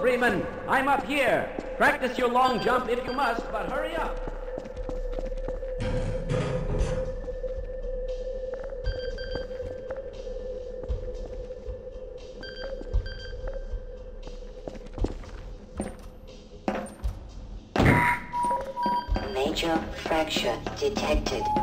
Freeman. I'm up here. Practice your long jump if you must, but hurry up. Major fracture detected.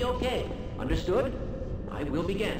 The okay. Understood? I will begin.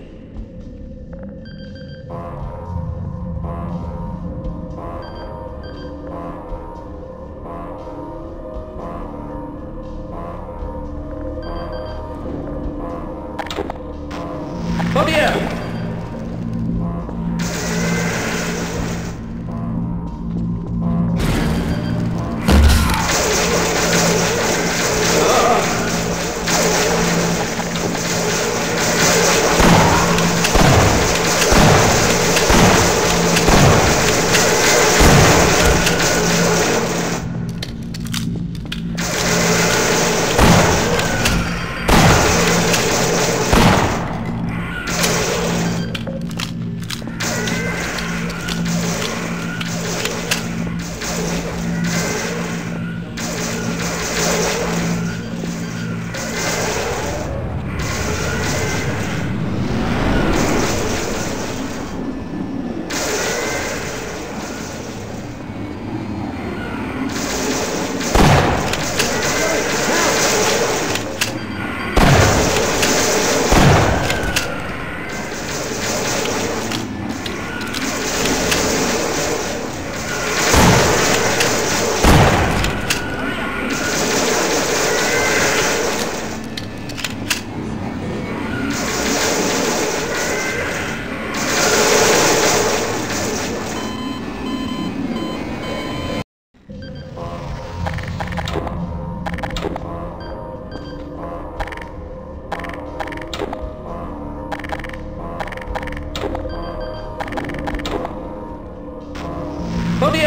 老弟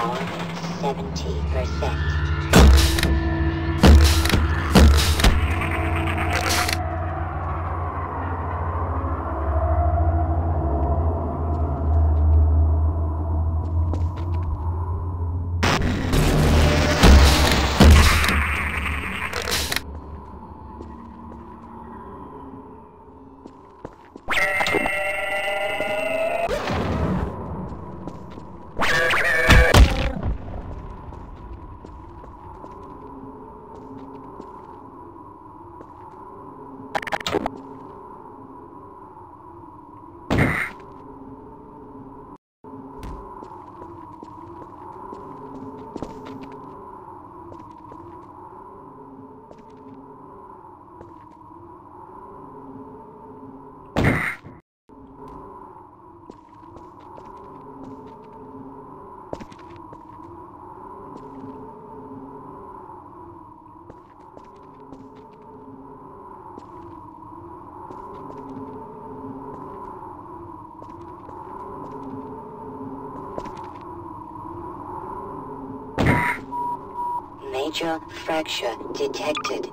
power 70%. Major fracture detected.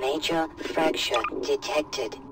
Major fracture detected.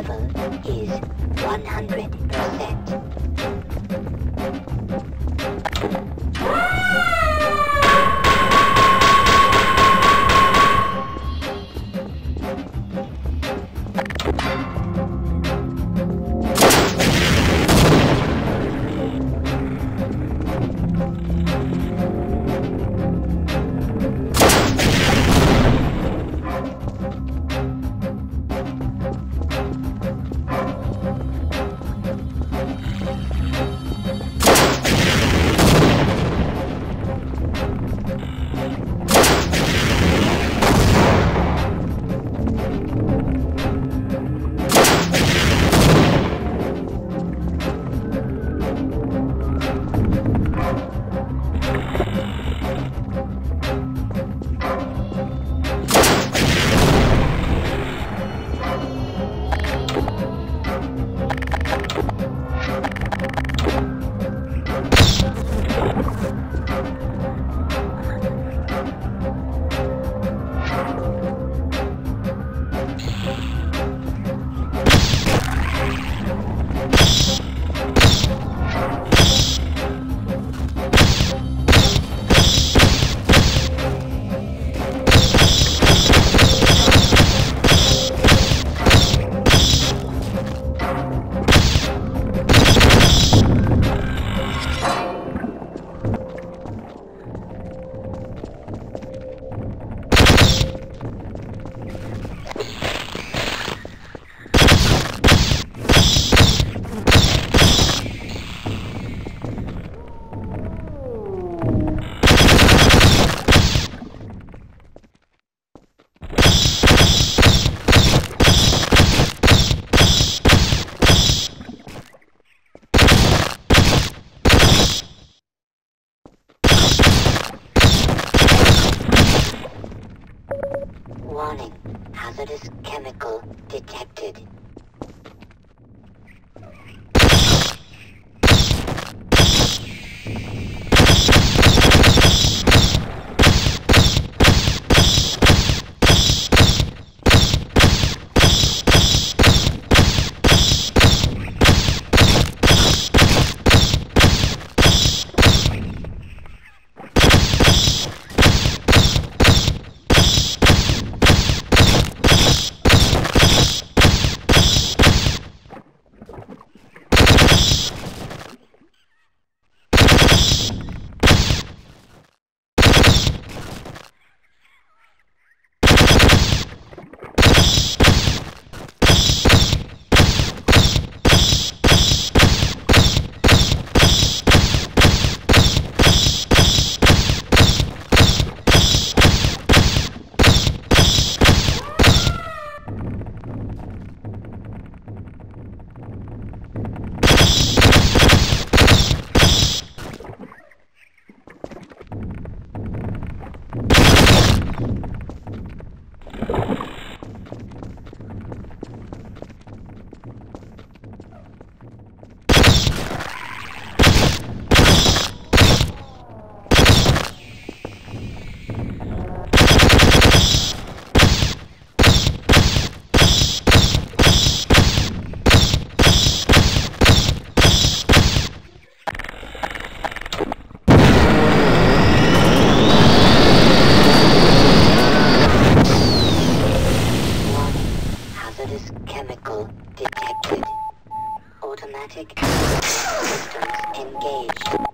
level is 100%. Automatic systems